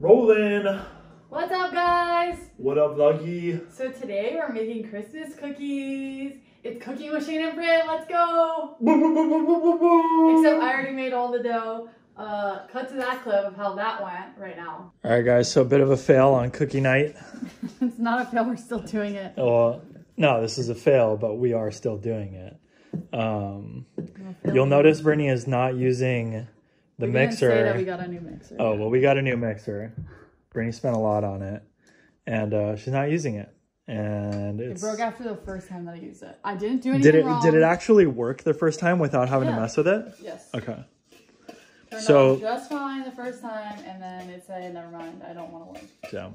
Rolling. What's up, guys? What up, Luggy? So today we're making Christmas cookies. It's cooking with Shane and Britt. Let's go! Except I already made all the dough. Uh, cut to that clip of how that went right now. All right, guys. So a bit of a fail on cookie night. it's not a fail. We're still doing it. Well, no, this is a fail, but we are still doing it. Um, you'll notice Brittany is not using the We mixer. Say that we got a new mixer. Oh, well, we got a new mixer. Brittany spent a lot on it, and uh, she's not using it. And It broke after the first time that I used it. I didn't do anything did it wrong. did it actually work the first time without having Yeah. to mess with it? Yes. Okay. Turned So- out just fine the first time, and then it said, "Never mind, I don't want to work." So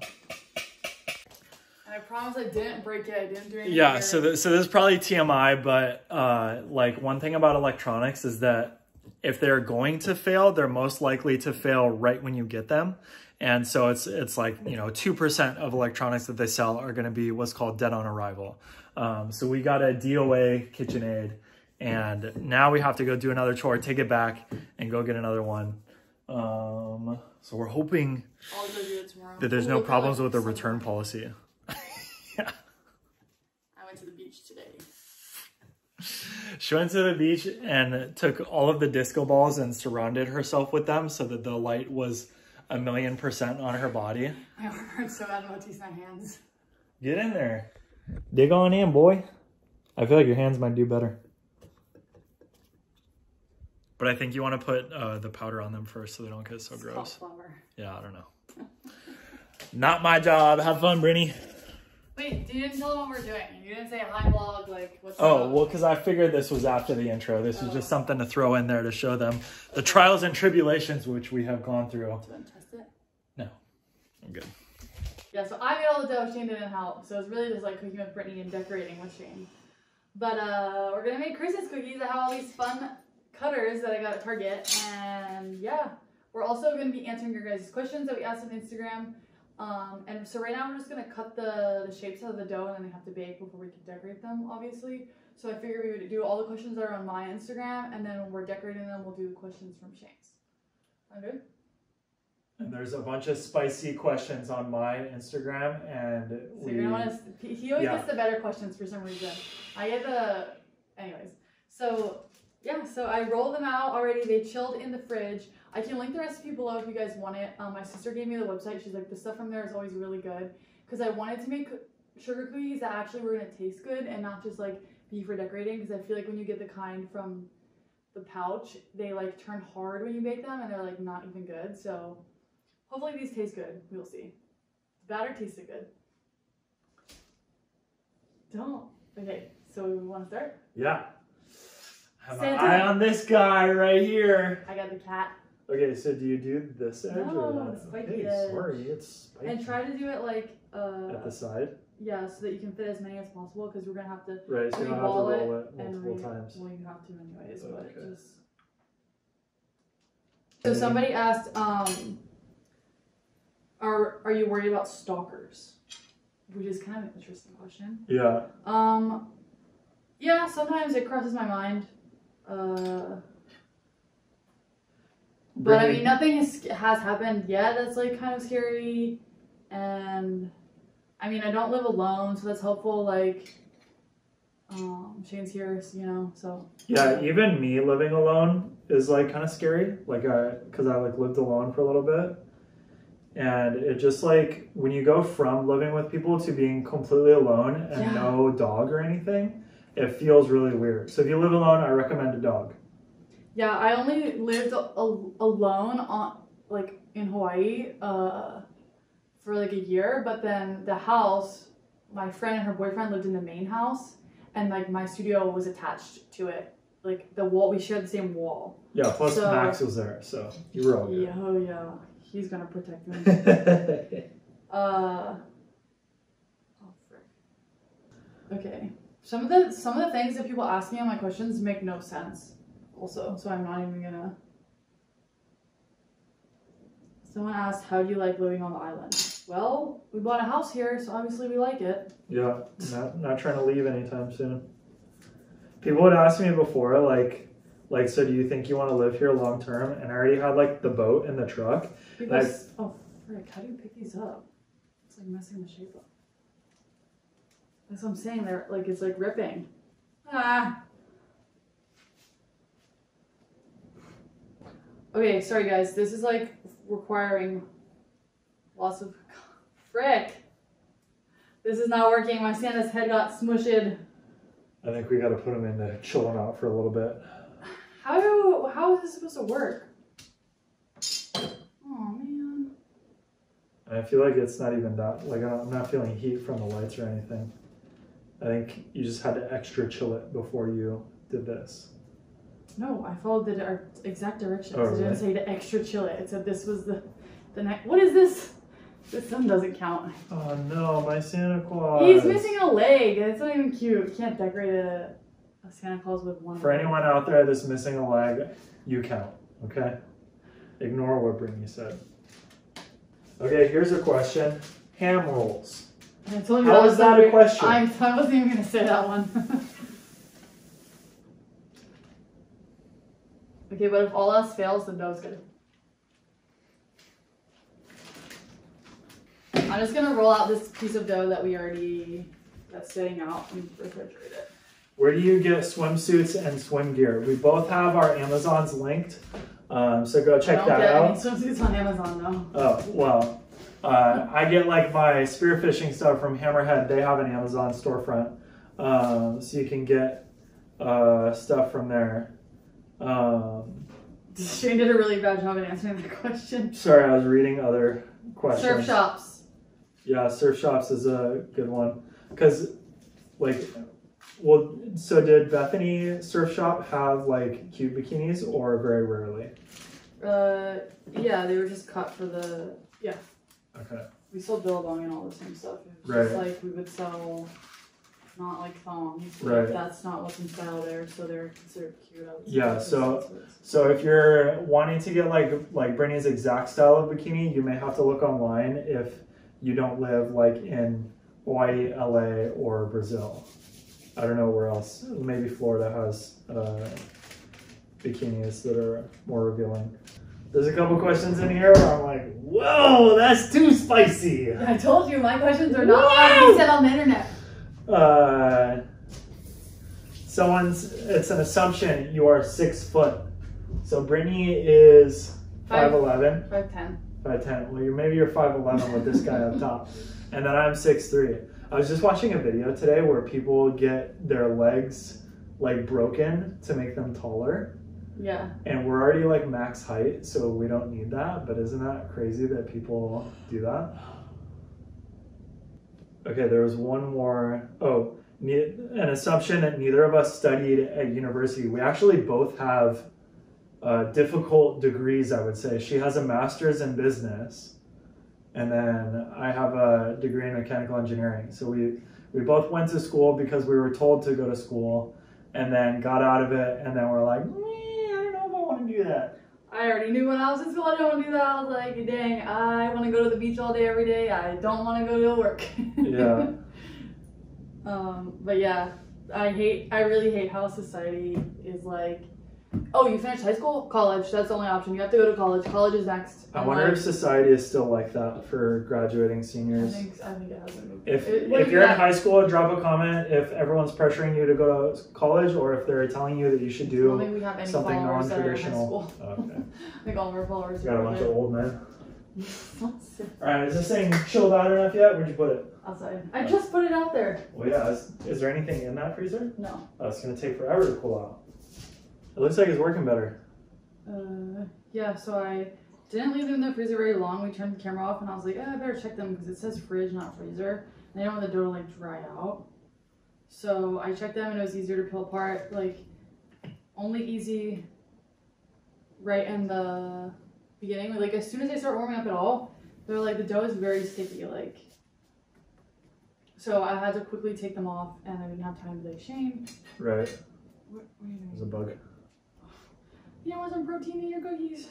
And I promise I didn't break it. I didn't do anything. yeah, so th- so this is probably TMI, but uh, like one thing about electronics is that if they're going to fail, they're most likely to fail right when you get them. And so it's it's like you know two percent of electronics that they sell are going to be what's called dead on arrival. Um, so we got a DOA KitchenAid, and now we have to go do another chore, take it back, and go get another one. Um, so we're hoping I'll go do it tomorrow. that there's no problems with the return policy. I went to the beach today. She went to the beach and took all of the disco balls and surrounded herself with them so that the light was a million percent on her body. My arm hurts so bad use my hands. Get in there. Dig on in, boy. I feel like your hands might do better. But I think you want to put uh, the powder on them first so they don't get so gross. Yeah, I don't know. Not my job. Have fun, Brittany. Wait, you didn't tell them what we're doing. You didn't say hi vlog, like what's Oh, up? well, because I figured this was after the intro. This was just something to throw in there to show them the trials and tribulations which we have gone through. Do you want to test it? No, I'm good. Yeah, so I made all the dough, Shane didn't help. So it's really just like cooking with Brittany and decorating with Shane. But uh we're gonna make Christmas cookies. I have all these fun cutters that I got at Target. And yeah. We're also gonna be answering your guys' questions that we asked on Instagram. Um, and so right now we're just gonna cut the, the shapes out of the dough and then they have to bake before we can decorate them, obviously. So I figured we would do all the questions that are on my Instagram and then when we're decorating them, we'll do the questions from Shane's. Sound good? And there's a bunch of spicy questions on my Instagram, and So we. you're gonna want to. He always Yeah. gets the better questions for some reason. I get the. Anyways, so yeah, so I rolled them out already. They chilled in the fridge. I can link the recipe below if you guys want it. Um, my sister gave me the website. She's like, the stuff from there is always really good because I wanted to make sugar cookies that actually were gonna taste good and not just like be for decorating. Because I feel like when you get the kind from the pouch, they like turn hard when you bake them and they're like not even good. So hopefully these taste good. We'll see. The batter tasted good. Don't. Okay, so we want to start? Yeah. Have my eye on this guy right here. I got the cat. Okay, so do you do this edge No, or that? spiky okay, edge. sorry, it's spiky. And try to do it like, uh, at the side. yeah, so that you can fit as many as possible because we're going to have to Right, so you don't have to roll it and multiple re- times. Well, you have to anyways, but Okay. just. So somebody asked, um, are, are you worried about stalkers? Which is kind of an interesting question. Yeah. Um, yeah, sometimes it crosses my mind. Uh, but I mean, nothing has, has happened yet that's like kind of scary. And I mean, I don't live alone, so that's helpful. Like, um, Shane's here, you know, so. Yeah, even me living alone is like kind of scary. Like I, cause I like lived alone for a little bit, and it just like when you go from living with people to being completely alone and Yeah. no dog or anything, it feels really weird. So if you live alone, I recommend a dog. Yeah, I only lived alone on like in Hawaii uh, for like a year, but then the house, my friend and her boyfriend lived in the main house, and like my studio was attached to it. Like the wall, we shared the same wall. Yeah. Plus So- Max was there, so you were all good. Yeah, oh yeah, he's gonna protect me. uh, oh frick. Okay, some of the some of the things that people ask me on my questions make no sense. Also, so I'm not even gonna. Someone asked, "How do you like living on the island?" Well, we bought a house here, so obviously we like it. Yeah, not not trying to leave anytime soon. People would ask me before, like, like, so do you think you want to live here long term? And I already had like the boat and the truck, Like- oh, frick, how do you pick these up? It's like messing the shape up. That's what I'm saying. They're like, it's like ripping. Ah. Okay, sorry guys. This is like requiring lots of frick. This is not working. My Santa's head got smushed. I think we got to put him in to chill out for a little bit. How do how is this supposed to work? Oh man. I feel like it's not even that, like I'm not feeling heat from the lights or anything. I think you just had to extra chill it before you did this. No, I followed the di- exact directions. Oh, it didn't really? say to extra chill it. It said this was the the next. What is this? This one doesn't count. Oh no, my Santa Claus. He's missing a leg. It's not even cute. You can't decorate a, a Santa Claus with one. For leg. anyone out there that's missing a leg, you count, okay? Ignore what Brittany said. Okay, here's a question. Ham rolls. I told you How that is was that a question? I'm, I wasn't even gonna say that one. okay, but if all else fails, then dough's good. I'm just gonna roll out this piece of dough that we already that's sitting out and refrigerate it. Where do you get swimsuits and swim gear? We both have our Amazons linked, um, so go check I don't that get out. any swimsuits on Amazon though. Oh, well, uh, I get like my spearfishing stuff from Hammerhead. They have an Amazon storefront. Um, so you can get uh, stuff from there. Um, Shane did a really bad job at answering that question. sorry, I was reading other questions. Surf shops. Yeah, surf shops is a good one. Because, like, well, so did Bethany Surf Shop have like cute bikinis or very rarely? Uh, yeah, they were just cut for the. Yeah, Okay. we sold billabong and all the same stuff. It was just Right. like we would sell, not like thongs. Right. Like, that's not what's in style there, so they're considered cute. I. Yeah, so- that's what it's- So if you're wanting to get like like Brittany's exact style of bikini, you may have to look online if you don't live like in Hawaii, LA, or Brazil. I don't know where else. Maybe Florida has uh, bikinis that are more revealing. There's a couple questions in here where I'm like, whoa, that's too spicy. I told you my questions are not allowed to be said on the internet. Uh, someone's, it's an assumption you are six foot. So Brittany is Five. 5'11. Five ten. Five ten. Well, you're maybe you're five eleven with this guy up top, and then I'm six three. I was just watching a video today where people get their legs like broken to make them taller, Yeah. and we're already like max height, so we don't need that. But isn't that crazy that people do that? Okay, there was one more. Oh, ne- an assumption that neither of us studied at university. We actually both have uh, difficult degrees, I would say. She has a master's in business, and then I have a degree in mechanical engineering. So we we both went to school because we were told to go to school, and then got out of it, and then we're like, I don't know if I want to do that. I already knew when I was in school I didn't want to do that. I was like, dang, I want to go to the beach all day every day. I don't want to go to work. Yeah. um, but yeah, I hate. I really hate how society is like. Oh, you finished high school, college. That's the only option. You have to go to college. College is next. I wonder like, if society is still like that for graduating I seniors. think I think it hasn't moved. If, It- if you're you in high school, drop a comment if everyone's pressuring you to go to college or if they're telling you that you should I don't think we have any something followers that are in high non-traditional. school. Okay. I think all of our followers You got a bunch of old men. I'll Alright, is this thing chilled out enough yet? Where'd you put it? outside. I just put it out there. Well, yeah. Is, is there anything in that freezer? No. Oh, it's gonna take forever to cool out. It looks like it's working better. Uh, yeah, so I didn't leave them in the freezer very long. We turned the camera off, and I was like, eh, I better check them because it says fridge, not freezer. And I don't want the dough to like dry out. So I checked them, and it was easier to peel apart. Like, only easy right in the beginning. Like, as soon as they start warming up at all, they're like, the dough is very sticky. Like, so I had to quickly take them off, and I didn't have time to like, shame. Right. what, what are you doing? There's a bug. You don't want some protein in your cookies?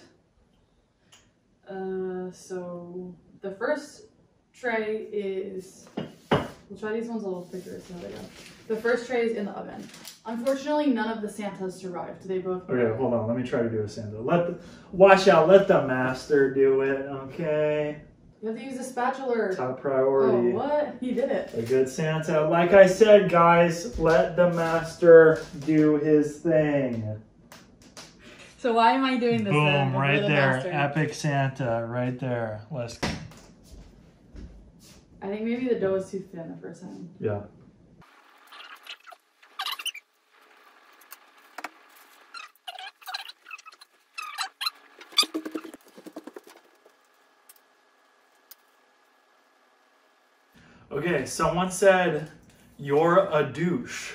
Uh, so the first tray is. We'll try these ones a little bigger. So there we go. The first tray is in the oven. Unfortunately, none of the Santas survived. They both. Okay, hold on. Let me try to do a Santa. Let the, watch out. Let the master do it. Okay. You have to use a spatula. Top priority. Oh, priority. what? He did it. A good Santa. Like I said, guys, let the master do his thing. So why am I doing this? Boom, if right the there. master? Epic Santa, right there. Let's. I think maybe the dough was too thin the first time. Yeah. Okay, someone said you're a douche,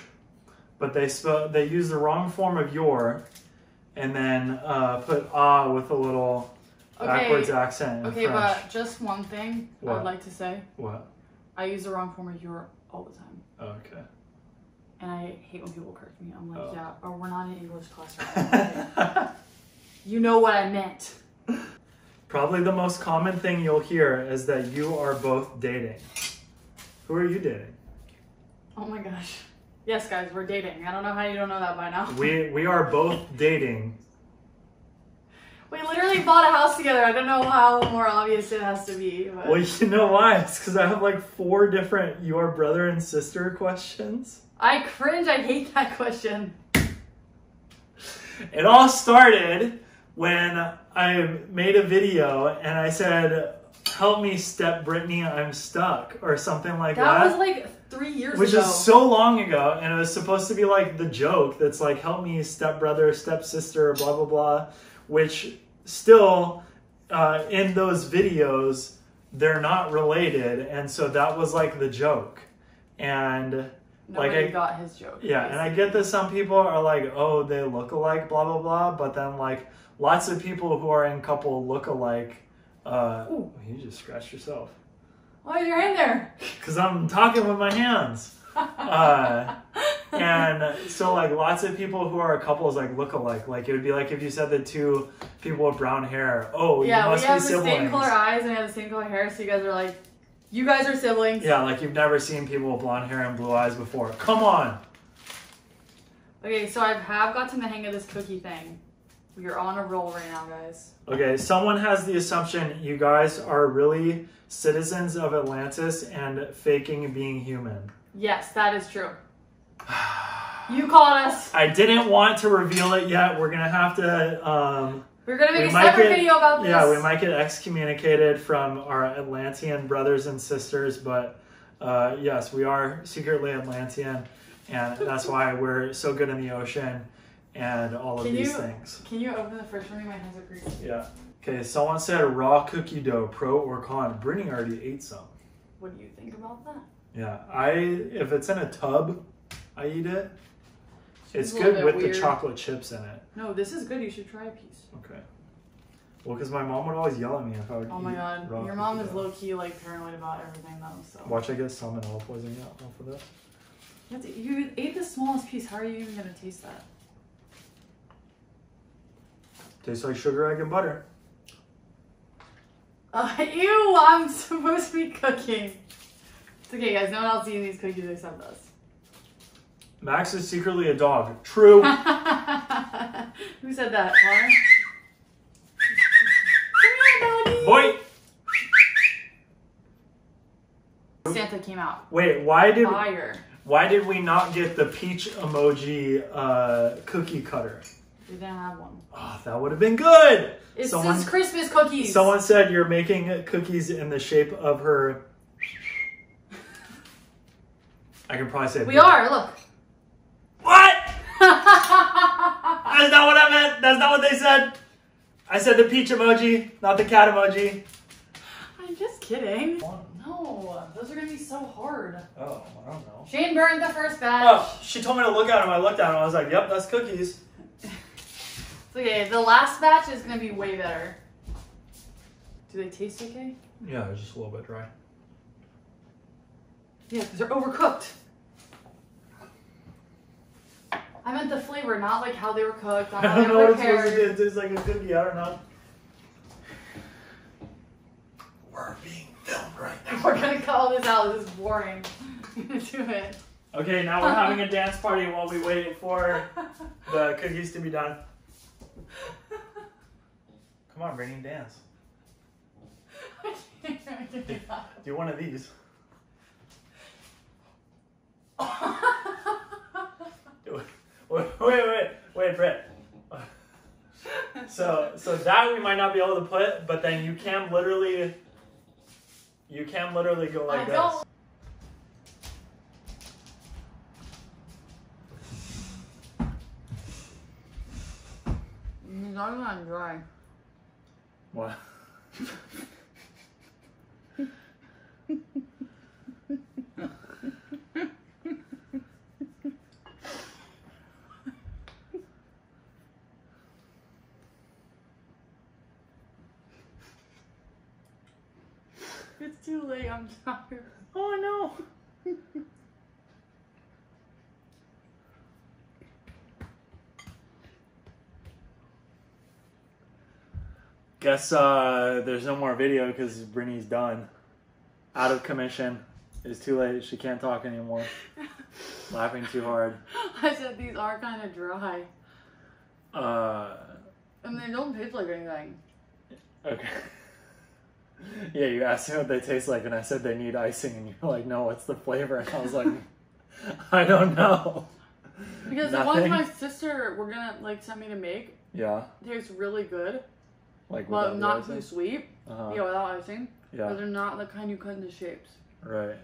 but they spell they use the wrong form of your, and then uh, put ah with a little Okay. backwards accent Okay, French. but just one thing What? I'd like to say. What? I use the wrong form of your all the time. Oh, okay. And I hate when people correct me. I'm like, Oh. yeah, or we're not in English class right now. You know what I meant. Probably the most common thing you'll hear is that you are both dating. Who are you dating? Oh my gosh. Yes, guys, we're dating. I don't know how you don't know that by now. We we are both dating. We literally bought a house together. I don't know how more obvious it has to be. But... Well, you know why? It's because I have like four different your brother and sister questions. I cringe. I hate that question. It all started when I made a video and I said, "Help me, step Brittany, I'm stuck," or something like That that. was like three years which ago. is so long ago, and it was supposed to be like the joke that's like, "Help me, stepbrother, stepsister," blah blah blah. Which still, uh, in those videos, they're not related, and so that was like the joke. And Nobody like I- got his joke. yeah, and I get that some people are like, "Oh, they look alike," blah blah blah. But then like lots of people who are in couple look alike. Uh, Ooh. you just scratched yourself Why is your hand there? because I'm talking with my hands. Uh, and so like lots of people who are couples like look alike. Like it would be like if you said the two people with brown hair, oh, you yeah, we must have be the siblings. same color eyes and we have the same color hair, so you guys are like, you guys are siblings. Yeah, like you've never seen people with blonde hair and blue eyes before. Come on. Okay, so I have gotten the hang of this cookie thing. We are on a roll right now, guys. Okay, someone has the assumption you guys are really citizens of Atlantis and faking being human. Yes, that is true. You caught us. I didn't want to reveal it yet. We're gonna have to um, We're gonna make We a separate get- video about this. Yeah, we might get excommunicated from our Atlantean brothers and sisters, but uh, yes, we are secretly Atlantean, and that's why we're so good in the ocean and all of Can these you- things. Can you open the first one? My hands are greasy. Yeah. Okay, someone said raw cookie dough, pro or con. Brittany already ate some. What do you think about that? Yeah, I if it's in a tub, I eat it. It's a good with weird. the chocolate chips in it. No, this is good. You should try a piece. Okay. Well, because my mom would always yell at me if I would. Oh my god, your mom is low key like paranoid about everything though. So Watch, I get salmonella poisoning out off of this. you, you ate the smallest piece. How are you even gonna taste that? Tastes like sugar, egg, and butter. Uh, ew! I'm supposed to be cooking. It's okay, guys. No one else eating these cookies except us. Max is secretly a dog. True. Who said that? Connor? Come here, doggy. Boy. Santa came out. Wait, why did Fire. why did we not get the peach emoji uh, cookie cutter? We didn't have one. Oh, that would have been good. It's Someone- just Christmas cookies. Someone said you're making cookies in the shape of her. I can probably say We are. Look. What? That's not what I meant. That's not what they said. I said the peach emoji, not the cat emoji. I'm just kidding. No, those are gonna be so hard. Oh, I don't know. Shane burned the first batch. Oh, she told me to look at them. I looked at them. I was like, "Yep, that's cookies." It's okay. The last batch is gonna be way better. Do they taste okay? Yeah, they're just a little bit dry. Yeah, because they're overcooked. I meant the flavor, not like how they were cooked, not I don't know were what it's supposed to prepared. do. It tastes like a cookie. I don't know. We're being filmed right now. We're gonna cut all this out. This is boring. Gonna do it. Okay, now we're having a dance party while we wait for the cookies to be done. Come on, Brittany, dance. Do you want of these? Wait, wait, wait, wait, Brett. So, so that we might not be able to put, but then you can literally, you can literally go like I this. don't- not even dry. What? It's too late. I'm tired. Oh no. Guess uh, there's no more video because Brittany's done. Out of commission. It's too late. She can't talk anymore. Laughing too hard. I said these are kind of dry, Uh, and they don't taste like anything. okay. Yeah, you asked me what they taste like, and I said they need icing, and you're like, "No, what's the flavor?" And I was like, "I don't know." Because the ones my sister were gonna like send me to make Yeah, taste really good, like without not the too sweet. Uh-huh. Yeah, without icing. Yeah. But they're not the kind you cut into shapes. Right.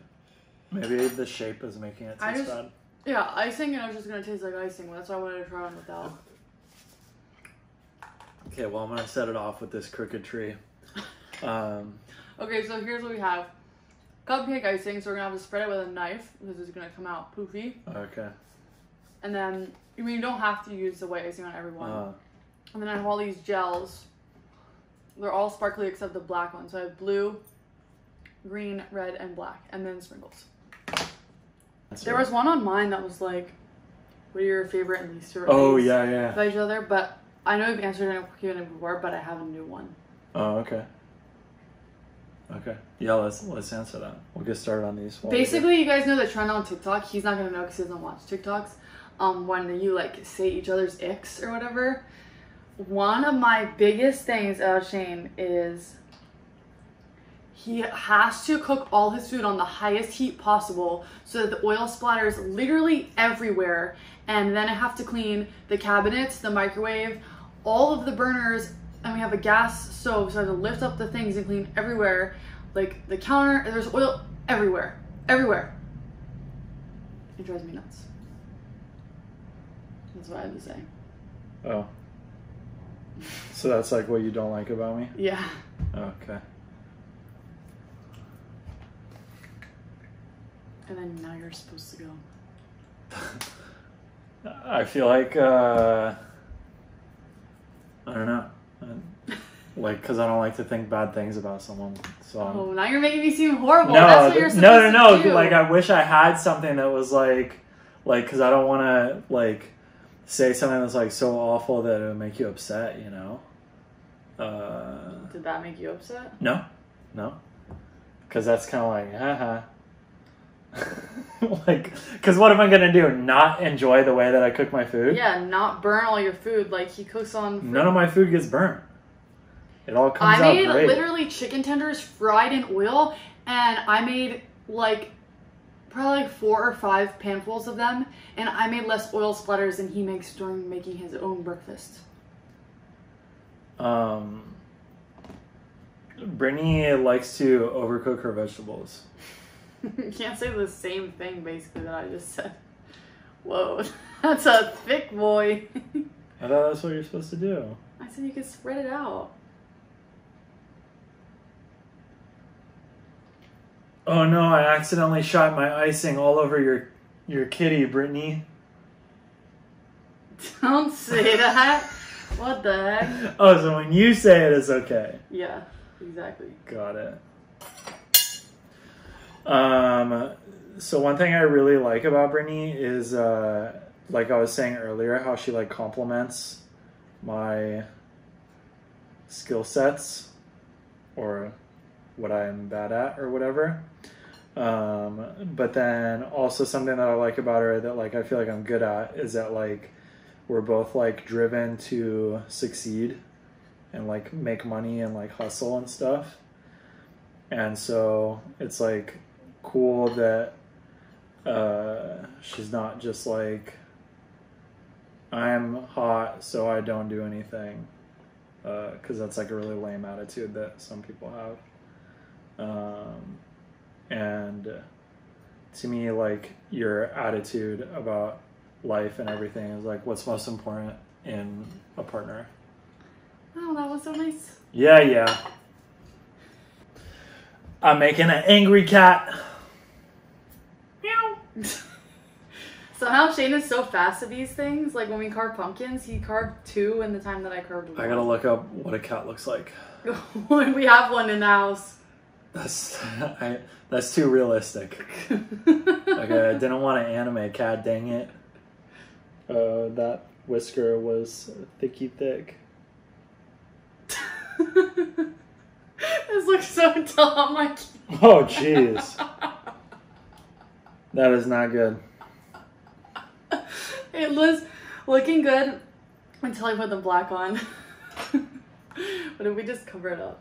Maybe the shape is making it I taste just- bad. Yeah, icing and I was just gonna taste like icing. That's why I wanted to try one without. Okay, well, I'm gonna set it off with this crooked tree. Um, Okay, so here's what we have. Cupcake icing, so we're gonna have to spread it with a knife because it's gonna come out poofy. okay. And then, I mean, you don't have to use the white icing on everyone. Uh, And then I have all these gels. They're all sparkly except the black one. So I have blue, green, red, and black, and then sprinkles. that's There it. was one on mine that was like, what are your favorite and least favorite Oh yeah, yeah. by each other? But I know you've answered it in a Q&A before, but I have a new one. Oh okay. Okay. Yeah, let's let's answer that. We'll get started on these. while we do- Basically, you guys know the trend on TikTok. He's not gonna know because he doesn't watch TikToks. Um, when you like say each other's icks or whatever. One of my biggest things about Shane is he has to cook all his food on the highest heat possible so that the oil splatters literally everywhere. And then I have to clean the cabinets, the microwave, all of the burners, and we have a gas stove, so I have to lift up the things and clean everywhere. Like the counter, there's oil everywhere. Everywhere. It drives me nuts. That's what I have to say. Oh. So that's like what you don't like about me? Yeah. Okay. And then now you're supposed to go. I feel like uh, I don't know, like because I don't like to think bad things about someone. So Oh, now you're making me seem horrible. no, That's what you're supposed no, no, no. Like I wish I had something that was like, like because I don't want to like say something that's like so awful that it would make you upset. You know. Uh, Did that make you upset? no, no, because that's kind of like, haha. like, because what am I gonna do? Not enjoy the way that I cook my food? Yeah, not burn all your food like he cooks on. None of my food gets burnt. It all comes I out made great. literally chicken tenders fried in oil, and I made like probably like four or five panfuls of them, and I made less oil splatters than he makes during making his own breakfast. Um, Brittany likes to overcook her vegetables. you can't say the same thing basically that I just said. Whoa, that's a thick boy. I thought that's what you're supposed to do. I said you could spread it out. Oh no! I accidentally shot my icing all over your your kitty, Brittany. Don't say that. What the heck? Oh, so when you say it, it's okay. Yeah, exactly. Got it. Um, so one thing I really like about Brittany is, uh, like I was saying earlier, how she like complements my skill sets or what I'm bad at or whatever. Um, but then also something that I like about her that like I feel like I'm good at is that like we're both like driven to succeed and like make money and like hustle and stuff. And so it's like cool that uh, she's not just like I'm hot, so I don't do anything. Because that's like a really lame attitude that some people have. Um, and to me, like your attitude about life and everything is like what's most important in a partner. Oh, that was so nice. Yeah, yeah. I'm making an angry cat. Meow. Somehow Shane is so fast at these things. Like when we carved pumpkins, he carved two in the time that I carved one. I gotta look up what a cat looks like. we have one in the house. That's I, that's too realistic. Like I didn't want to anime cat. Dang it. Uh, that whisker was thicky thick. this looks so dumb. Can't. Oh jeez. that is not good. It was looking good until I put the black on. but if we just cover it up?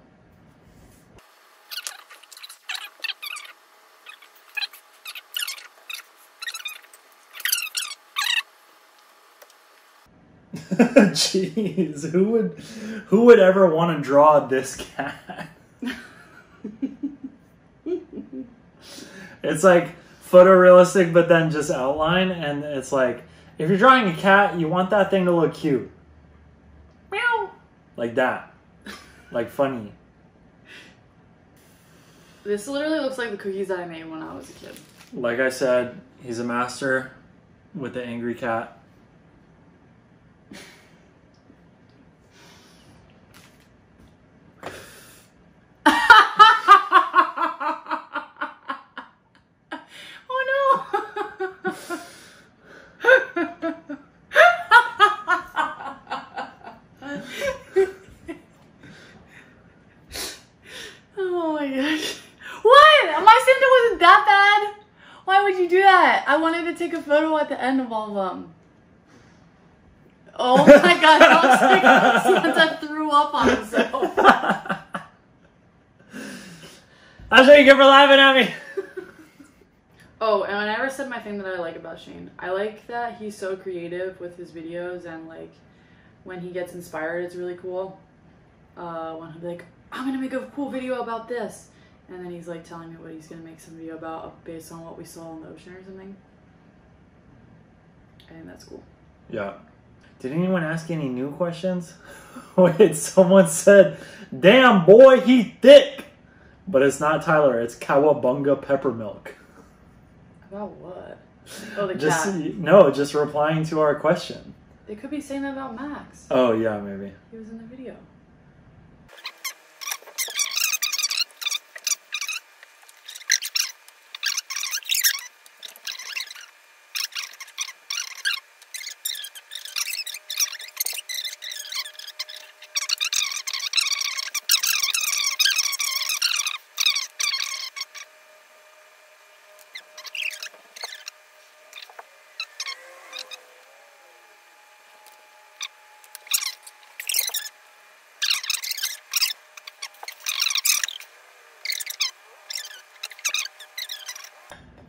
Jeez, who would who would ever want to draw this cat? it's like photorealistic, but then just outline, and it's like if you're drawing a cat, you want that thing to look cute, meow, like that, like funny. This literally looks like the cookies that I made when I was a kid. Like I said, he's a master with the angry cat. oh no! oh my gosh. What? My Santa wasn't that bad. Why would you do that? I wanted to take a photo at the end of all. Oh my god, that like Santa threw up on himself. That's what you get for laughing at me. Oh, and I never said my thing that I like about Shane. I like that he's so creative with his videos and like when he gets inspired, it's really cool. Uh, when he'll be like, I'm gonna make a cool video about this, and then he's like telling me what he's gonna make some video about based on what we saw in the ocean or something. That's cool. Yeah. Did anyone ask any new questions? Wait, someone said, "Damn boy, he thick," but it's not Tyler. It's Cowabunga Peppermilk. About what? Oh, the Just cat. no, just replying to our question. They could be saying that about Max. Oh yeah, maybe. He was in the video.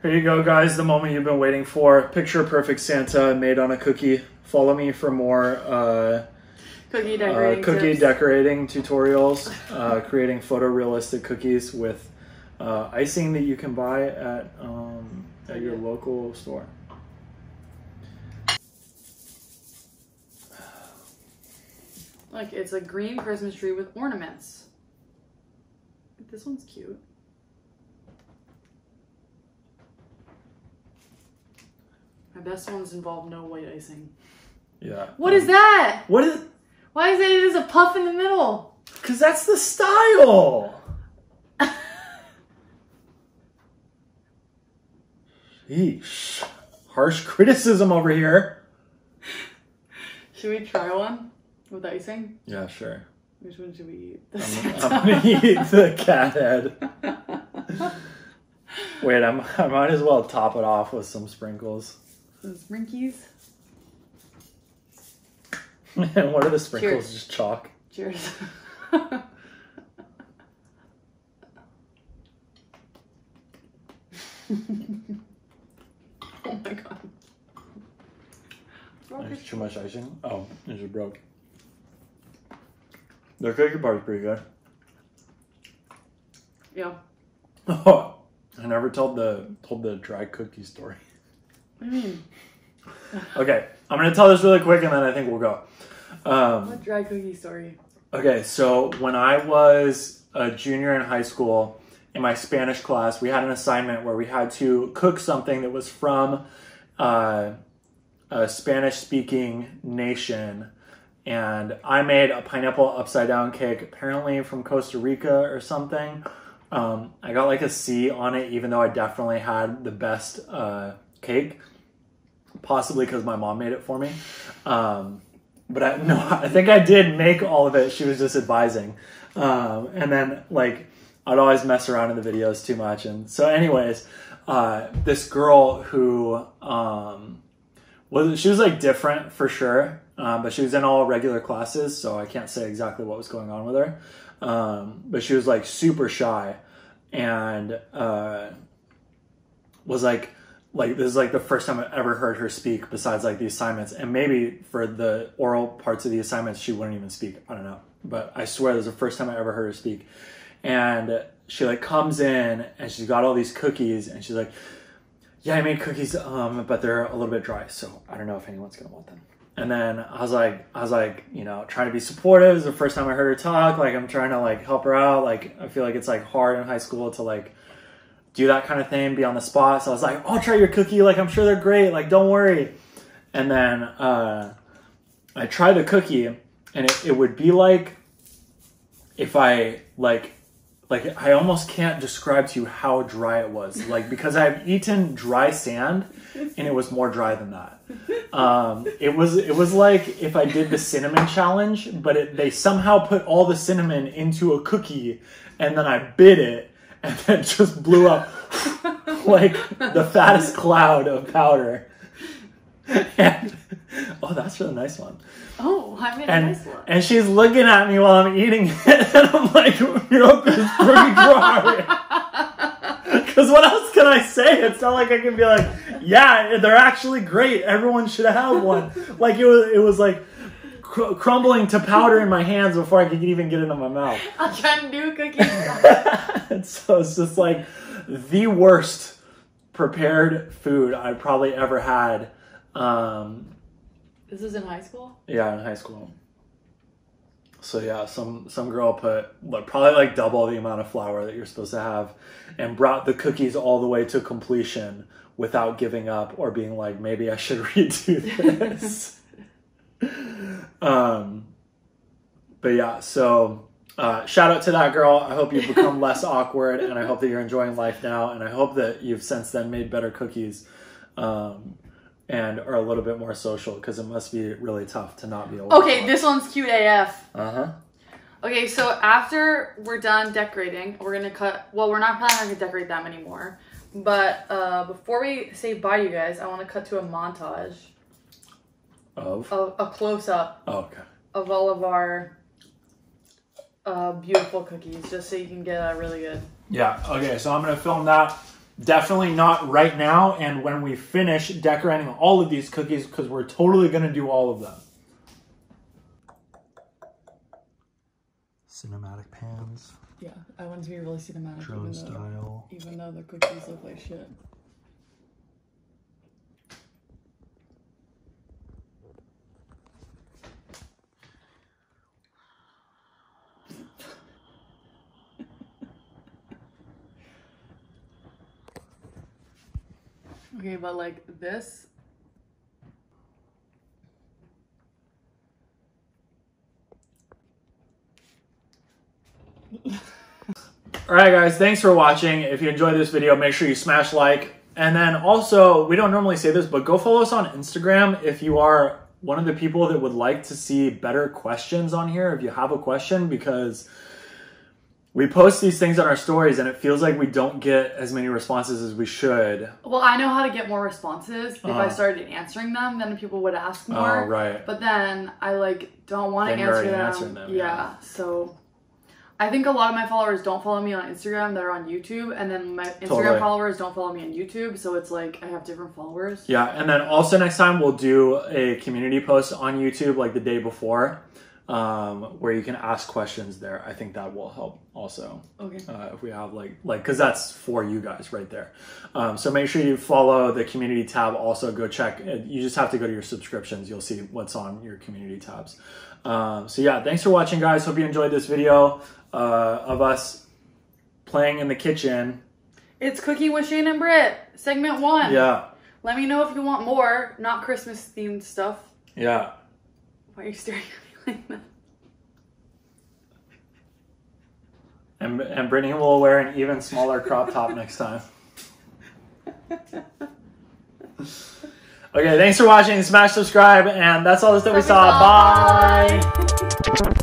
Here you go, guys. The moment you've been waiting for. Picture perfect Santa made on a cookie. Follow me for more uh, Cookie uh, decorating. cookie decorating tutorials, uh, creating photorealistic cookies with uh, icing that you can buy at um, at your local store. Like it's a green Christmas tree with ornaments. This one's cute. Best ones involve no white icing. Yeah. What is that? What is? Why is it there's a puff in the middle? Because that's the style. Yeesh. Harsh criticism over here. Should we try one with icing? Yeah, sure. Which one should we eat? I'm, I'm gonna eat the cat head. Wait, I'm, I might as well top it off with some sprinkles. Some sprinkies. and what are the sprinkles? Cheers. Just chalk. Cheers. oh my god. There's too much icing. Oh, it just broke. Their cookie bar's pretty good. Yeah. Oh, I never told the told the dry cookie story. What do you mean? Okay, I'm gonna tell this really quick and then I think we'll go. Um, What dry cookie story? Okay, so when I was a junior in high school, in my Spanish class, we had an assignment where we had to cook something that was from uh, a Spanish speaking nation. And I made a pineapple upside down cake, apparently from Costa Rica or something. Um, I got like a C on it, even though I definitely had the best uh, cake, possibly because my mom made it for me. Um, but I no, I think I did make all of it. She was just advising, um, and then like I'd always mess around in the videos too much. And so, anyways, uh, this girl who um, was she was like different for sure, um, but she was in all regular classes, so I can't say exactly what was going on with her. Um, but she was like super shy, and uh, was like like this is like the first time I ever heard her speak besides like the assignments. And maybe for the oral parts of the assignments she wouldn't even speak. I don't know. But I swear this is the first time I ever heard her speak. And she like comes in and she's got all these cookies and she's like yeah I made cookies um but they're a little bit dry so I don't know if anyone's gonna want them. And then I was like I was like you know trying to be supportive. It's the first time I heard her talk. Like I'm trying to like help her out. Like I feel like it's like hard in high school to like do that kind of thing, be on the spot. So I was like, I'll try your cookie. Like, I'm sure they're great. Like, don't worry. And then uh, I tried the cookie, and it, it would be like if I, like, like I almost can't describe to you how dry it was. Like, because I've eaten dry sand, and it was more dry than that. Um, it was it was like if I did the cinnamon challenge, but it, they somehow put all the cinnamon into a cookie, and then I bit it, and then just blew up like the fattest cloud of powder. And oh, that's really nice one. Oh, I made a And nice one. and she's looking at me while I'm eating it, and I'm like, "Your milk is pretty dry." Because what else can I say? It's not like I can be like, "Yeah, they're actually great. Everyone should have one." Like it was, it was like cr- crumbling to powder in my hands before I could even get it in my mouth. I'm trying to do cookies. and so it's just like the worst prepared food I probably ever had. Um, this is in high school? yeah, in high school. So yeah, some some girl put like, probably like double the amount of flour that you're supposed to have, and brought the cookies all the way to completion without giving up or being like, maybe I should redo this. um, but yeah, so uh, shout out to that girl. I hope you've become less awkward, and I hope that you're enjoying life now, and I hope that you've since then made better cookies. Um, and are a little bit more social because it must be really tough to not be able. Okay, this one's cute AF. Uh huh. Okay, so after we're done decorating, we're gonna cut. Well, we're not planning to decorate them anymore. But uh, before we say bye you guys, I want to cut to a montage Of. of a close up Oh, okay. of all of our uh, beautiful cookies, just so you can get a really good. Yeah. Okay. So I'm gonna film that. Definitely not right now. And when we finish decorating all of these cookies, because we're totally gonna do all of them. Cinematic pans, Yeah, I want to be really cinematic, drone style. even though the cookies look like shit. Okay, but like this. All right, guys. Thanks for watching. If you enjoyed this video, make sure you smash like. And then also, we don't normally say this, but go follow us on Instagram if you are one of the people that would like to see better questions on here. If you have a question, because we post these things on our stories and it feels like we don't get as many responses as we should. Well, I know how to get more responses. If I Uh-huh. started answering them, then people would ask more. Oh, right. But then I like don't want to answer them. them, yeah. yeah. So I think a lot of my followers don't follow me on Instagram. They're on YouTube, and then my Instagram Totally. followers don't follow me on YouTube. So it's like I have different followers. Yeah, and then also next time we'll do a community post on YouTube like the day before, um, where you can ask questions there. I think that will help also. Okay. uh, if we have like like because that's for you guys right there um, so make sure you follow the community tab also go check it. you just have to go to your subscriptions you'll see what's on your community tabs um, so yeah thanks for watching guys hope you enjoyed this video uh, of us playing in the kitchen It's cooking with Shane and Britt, segment one. yeah Let me know if you want more, not Christmas themed stuff. yeah Why are you staring and, and Brittany will wear an even smaller crop top next time okay thanks for watching smash subscribe and that's all the stuff we saw all. bye.